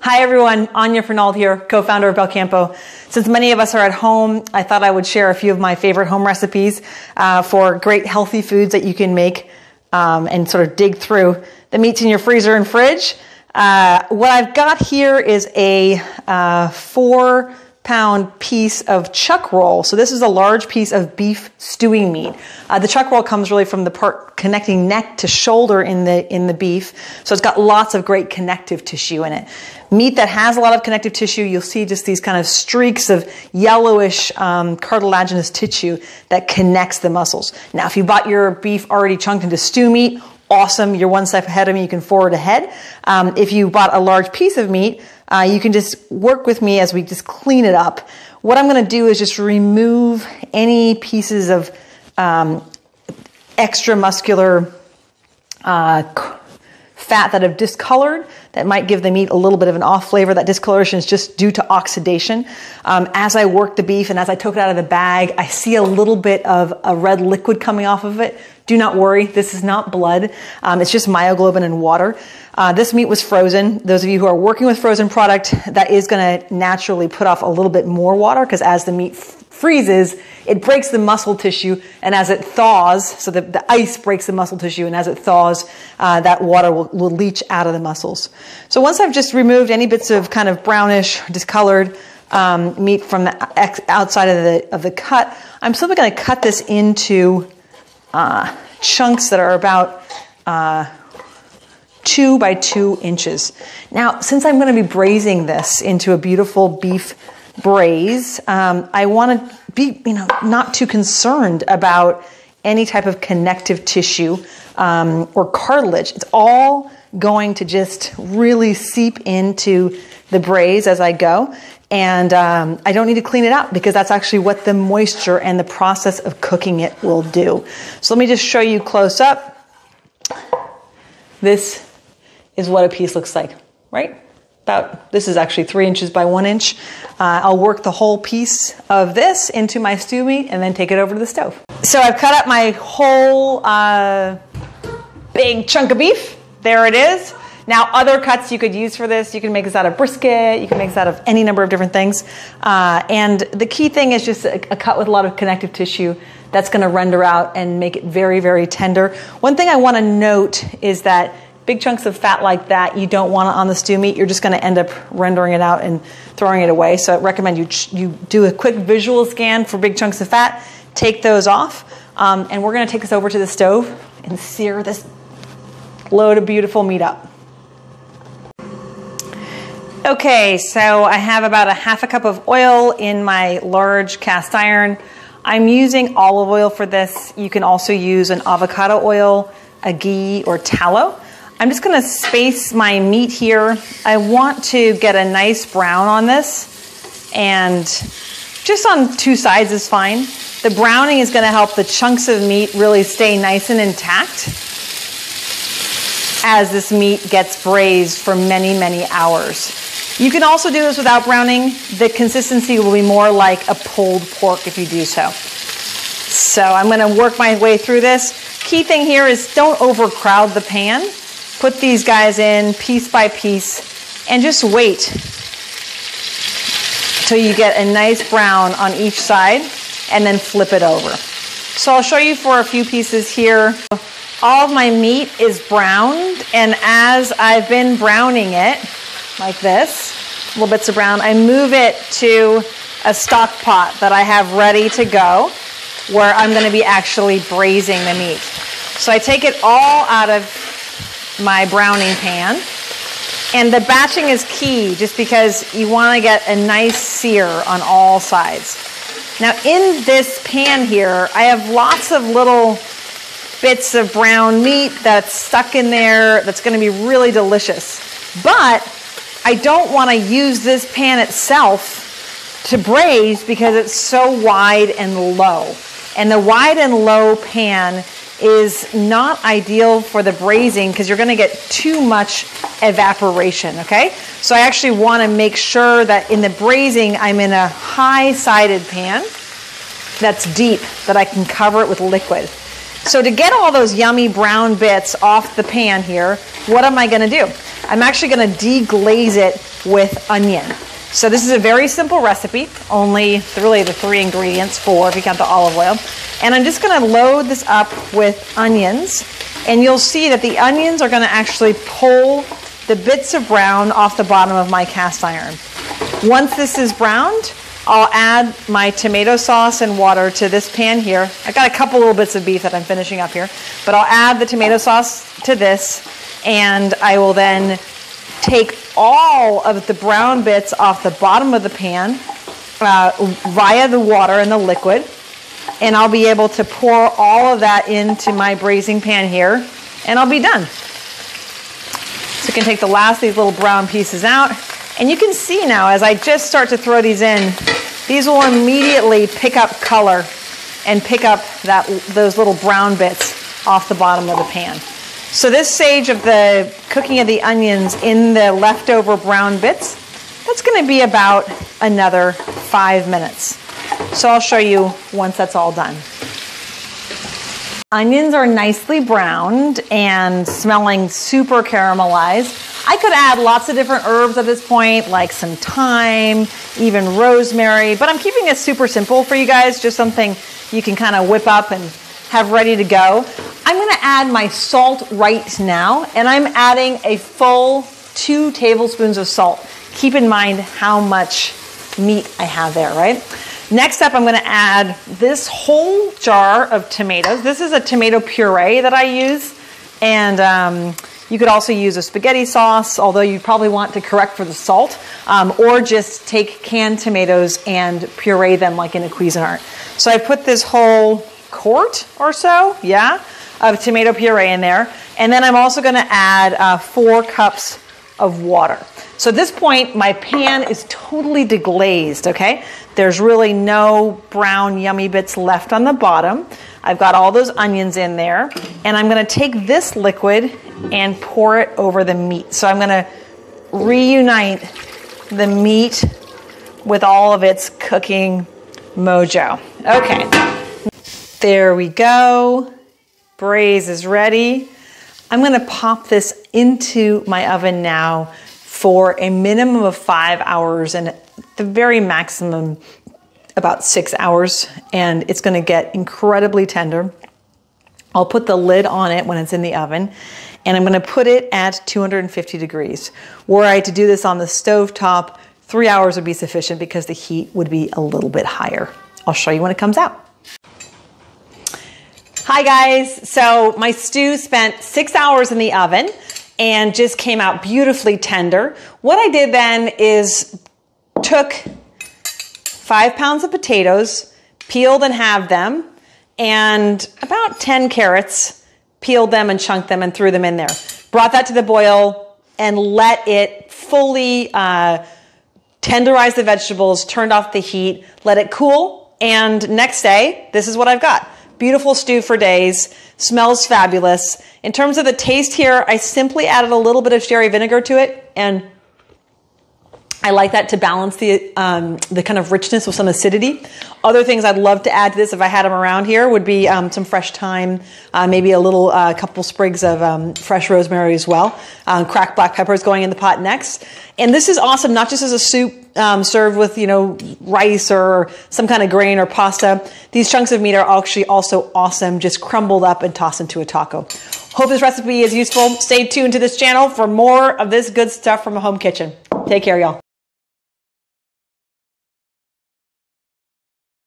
Hi everyone, Anya Fernald here, co-founder of Belcampo. Since many of us are at home, I thought I would share a few of my favorite home recipes uh, for great healthy foods that you can make um, and sort of dig through the meats in your freezer and fridge. Uh, what I've got here is a uh, four pound piece of chuck roll. So this is a large piece of beef stewing meat. Uh, the chuck roll comes really from the part connecting neck to shoulder in the in the beef. So it's got lots of great connective tissue in it. Meat that has a lot of connective tissue, you'll see just these kind of streaks of yellowish um, cartilaginous tissue that connects the muscles. Now, if you bought your beef already chunked into stew meat, awesome. You're one step ahead of me. You can forward ahead. Um, if you bought a large piece of meat, uh, you can just work with me as we just clean it up. What I'm going to do is just remove any pieces of um, extra muscular uh, fat that have discolored that might give the meat a little bit of an off flavor. That discoloration is just due to oxidation. Um, as I work the beef and as I took it out of the bag, I see a little bit of a red liquid coming off of it. Do not worry, this is not blood. Um, it's just myoglobin and water. Uh, this meat was frozen. Those of you who are working with frozen product, that is going to naturally put off a little bit more water because as the meat freezes, it breaks the muscle tissue, and as it thaws, so the, the ice breaks the muscle tissue, and as it thaws, uh, that water will, will leach out of the muscles. So once I've just removed any bits of kind of brownish, discolored um, meat from the outside of the of the cut, I'm simply going to cut this into uh, chunks that are about. Uh, two by two inches. Now, since I'm going to be braising this into a beautiful beef braise, um, I want to be, you know, not too concerned about any type of connective tissue um, or cartilage. It's all going to just really seep into the braise as I go. And um, I don't need to clean it up because that's actually what the moisture and the process of cooking it will do. So let me just show you close up. This is what a piece looks like, right? About, this is actually three inches by one inch. Uh, I'll work the whole piece of this into my stew meat and then take it over to the stove. So I've cut up my whole uh, big chunk of beef. There it is. Now, other cuts you could use for this, you can make this out of brisket, you can make this out of any number of different things. Uh, and the key thing is just a, a cut with a lot of connective tissue that's going to render out and make it very, very tender. One thing I want to note is that big chunks of fat like that you don't want it on the stew meat you're just going to end up rendering it out and throwing it away. So i recommend you you do a quick visual scan for big chunks of fat take those off um, and we're going to take this over to the stove and sear this load of beautiful meat up. Okay so i have about a half a cup of oil in my large cast iron. I'm using olive oil for this. You can also use an avocado oil a ghee or tallow I'm just gonna space my meat here. I want to get a nice brown on this and just on two sides is fine. The browning is gonna help the chunks of meat really stay nice and intact as this meat gets braised for many, many hours. You can also do this without browning. The consistency will be more like a pulled pork if you do so. So I'm gonna work my way through this. Key thing here is don't overcrowd the pan. Put these guys in piece by piece and just wait till you get a nice brown on each side and then flip it over. So I'll show you for a few pieces here. All of my meat is browned and as I've been browning it like this, little bits of brown, I move it to a stock pot that I have ready to go where I'm going to be actually braising the meat. So I take it all out of my browning pan. And the batching is key just because you want to get a nice sear on all sides. Now in this pan here, I have lots of little bits of brown meat that's stuck in there that's going to be really delicious. But I don't want to use this pan itself to braise because it's so wide and low. And the wide and low pan is not ideal for the braising because you're going to get too much evaporation, okay? So I actually want to make sure that in the braising I'm in a high-sided pan that's deep that I can cover it with liquid. So to get all those yummy brown bits off the pan here, what am I going to do? I'm actually gonna deglaze it with onion. So this is a very simple recipe, only really the three ingredients, four if you count the olive oil. And I'm just gonna load this up with onions. And you'll see that the onions are gonna actually pull the bits of brown off the bottom of my cast iron. Once this is browned, I'll add my tomato sauce and water to this pan here. I got a couple little bits of beef that I'm finishing up here, but I'll add the tomato sauce to this and I will then take all of the brown bits off the bottom of the pan uh, via the water and the liquid and I'll be able to pour all of that into my braising pan here and I'll be done. So you can take the last of these little brown pieces out and you can see now as I just start to throw these in, these will immediately pick up color and pick up that, those little brown bits off the bottom of the pan. So this stage of the cooking of the onions in the leftover brown bits, that's gonna be about another five minutes. So I'll show you once that's all done. Onions are nicely browned and smelling super caramelized. I could add lots of different herbs at this point, like some thyme, even rosemary, but I'm keeping it super simple for you guys, just something you can kind of whip up and have ready to go. I'm gonna add my salt right now, and I'm adding a full two tablespoons of salt. Keep in mind how much meat I have there, right? Next up, I'm gonna add this whole jar of tomatoes. This is a tomato puree that I use, and um, you could also use a spaghetti sauce, although you probably want to correct for the salt, um, or just take canned tomatoes and puree them like in a Cuisinart. So I put this whole quart or so, yeah, of tomato puree in there. And then I'm also gonna add uh, four cups of water. So at this point, my pan is totally deglazed, okay? There's really no brown yummy bits left on the bottom. I've got all those onions in there, and I'm gonna take this liquid and pour it over the meat. So I'm gonna reunite the meat with all of its cooking mojo. Okay, there we go. Braise is ready. I'm gonna pop this into my oven now for a minimum of five hours and the very maximum about six hours and it's gonna get incredibly tender. I'll put the lid on it when it's in the oven and I'm gonna put it at 250 degrees. Were I to do this on the stove top, three hours would be sufficient because the heat would be a little bit higher. I'll show you when it comes out. Hi guys, so my stew spent six hours in the oven and just came out beautifully tender. What I did then is took five pounds of potatoes, peeled and halved them, and about 10 carrots, peeled them and chunked them and threw them in there. Brought that to the boil and let it fully uh, tenderize the vegetables, turned off the heat, let it cool, and next day, this is what I've got. Beautiful stew for days, smells fabulous. In terms of the taste here, I simply added a little bit of sherry vinegar to it and I like that to balance the um, the kind of richness with some acidity. Other things I'd love to add to this if I had them around here would be um, some fresh thyme, uh, maybe a little uh, couple sprigs of um, fresh rosemary as well. Um, cracked black peppers going in the pot next. And this is awesome, not just as a soup um, served with you know rice or some kind of grain or pasta. These chunks of meat are actually also awesome, just crumbled up and tossed into a taco. Hope this recipe is useful. Stay tuned to this channel for more of this good stuff from a home kitchen. Take care, y'all.